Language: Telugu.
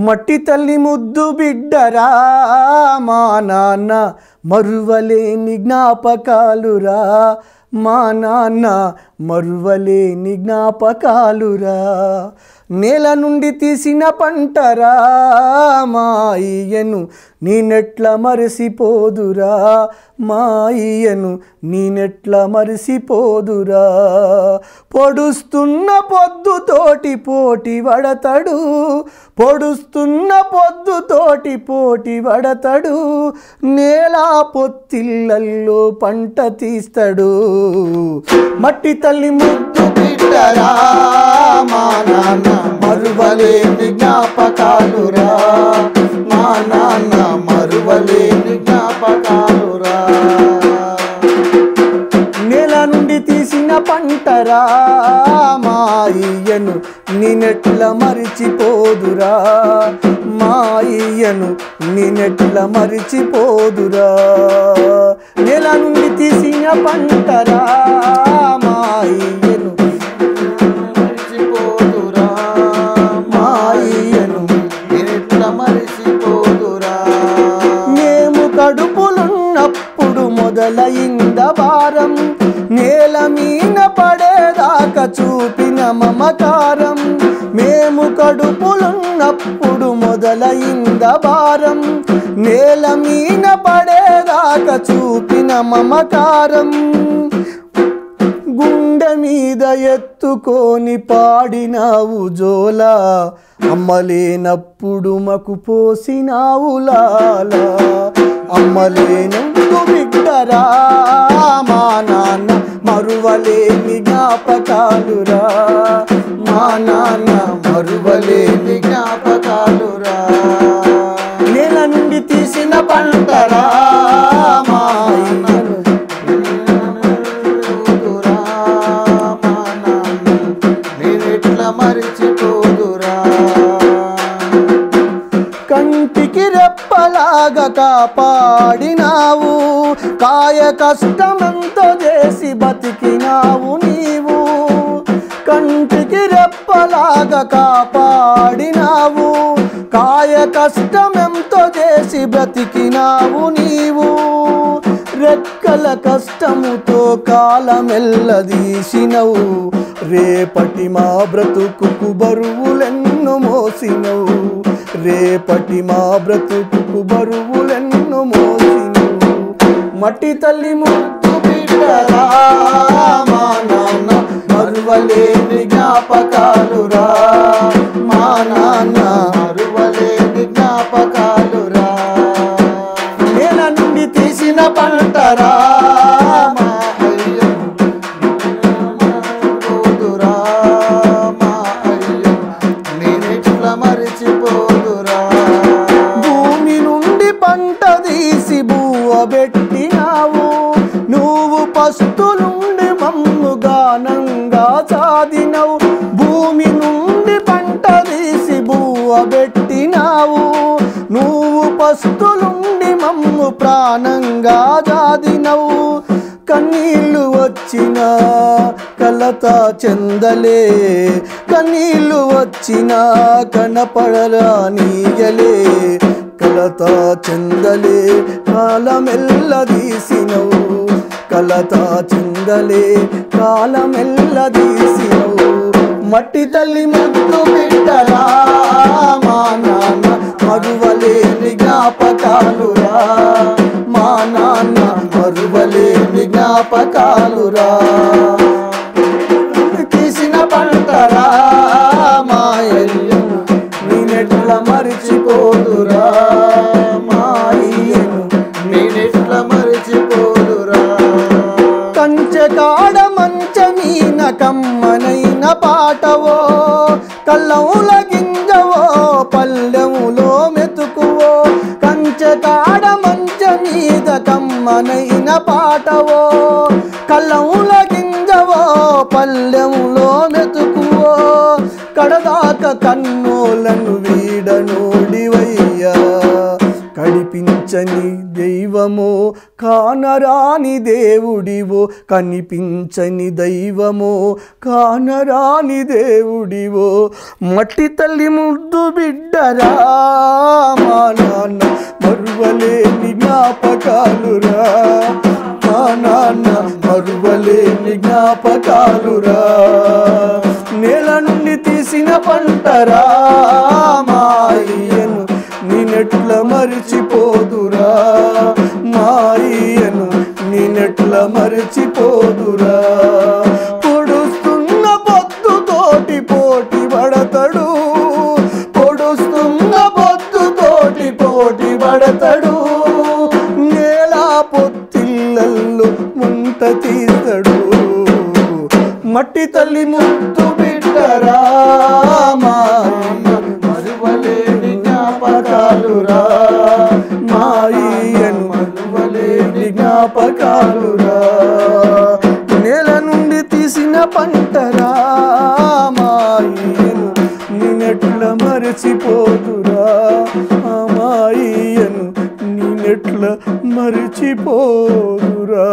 మట్టి తల్లి ముద్దు బిడ్డరా మా నాన్న మరువలేని జ్ఞాపకాలురా. మా నాన్న మరువలేని జ్ఞాపకాలురా. నేల నుండి తీసిన పంటరా మాయను నేనెట్ల మరిసిపోదురా మాయను నేనెట్ల మరిసిపోదురా. పొడుస్తున్న పొద్దుతోటి పోటీ వడతడు పొడుస్తున్న పొద్దుతోటి పోటీ వడతడు నేల పొత్తిళ్ళల్లో పంట తీస్తాడు. మట్టి తల్లి ముద్దు బిడ్డరా మా నాన్న? మరువలేని జ్ఞాపకాలురా. మా నాన్న మరువలేని జ్ఞాపకాలురా. నేల నుండి తీసిన పంటరా మాయ్యను నేనెట్ల మరిచిపోదురా. మాయ్యను నేనెట్ల మరిచిపోదురా. నేల నుండి తీసిన పంటరా మేము మొదలయింద మొదలైంద భారం. నేల మీన పడేదాకా చూపిన మమకారం. మేము కడుపులున్నప్పుడు మొదలైంద భారం. నేల మీన పడేదాకా చూపిన మమకారం. గుండె మీద ఎత్తుకొని పాడినావు జోలా. అమ్మలేనప్పుడు మకు పోసినావు లాలా. అమ్మలేను బిడ్డరా మా నాన్న మరువలేని జ్ఞాపకాలురా. మా నాన్న కాపాడినావు. కాయ కష్టమంతో చేసి బతికినావు నీవు. కంటికి రెప్పలాగా కాపాడినావు. కాయ కష్టమెంతో చేసి బ్రతికినావు నీవు. రెక్కల కష్టముతో కాలమెల్లదీసినవు రేపటి మా బ్రతుకు బరువులెన్ను మోసినవు. రేపటి మా బ్రతుకు బరువులెన్ను మోసినవు మట్టి తల్లి ముద్దు బిడ్డరా మా నాన్న మరువలేని జ్ఞాపకాలురా. మా నాన్న మరువలేని జ్ఞాపకాలురా. నేల నుండి తీసిన పంటరా పంట తీసి బువ్వ పెట్టినావు. నువ్వు పస్తులుండి మమ్ము గానంగా సాధినవు. భూమి నుండి పంట తీసి బువ్వ పెట్టినావు. నువ్వు పస్తులుండి మమ్ము ప్రాణంగా సాధినవు. కన్నీళ్ళు వచ్చిన కలత చెందలే. కన్నీళ్ళు వచ్చిన కనపడరా నీయలే కలత చెందలే కాలమెల్లదీసినవు కలత చెందలే కాలమెల్లదీసినవు మట్టి తల్లి ముద్దు బిడ్డరా మా నాన్న మరువలేని జ్ఞాపకాలురా. మా నాన్న మరువలేని జ్ఞాపకాలురా. కళ్ళముల గింజవో పల్లెములో మెతుకువో కంచె కాడ మంచె మీద కమ్మనైన పాటవో. కళ్ళముల గింజవో పల్లెములో మెతుకువో. కడదాక కన్నోలను దైవమో కానరాని దేవుడివో కనిపించని దైవమో కానరాని దేవుడివో. మట్టి తల్లి ముద్దు బిడ్డరా మా నాన్న మరువలేని జ్ఞాపకాలురా. మా నాన్న మరువలేని జ్ఞాపకాలురా. నేల నుండి తీసిన పంటరా మాయను నేనెట్ల మరిచి మట్టి తల్లి ముద్దు బిడ్డరా మరువలేని జ్ఞాపకాలురా. మాయను మరువలేని జ్ఞాపకాలురా. నేల నుండి తీసిన పంటరా మాయను నేనెట్ల మరచిపోతురా. మాయను నేనెట్ల మరచిపోదురా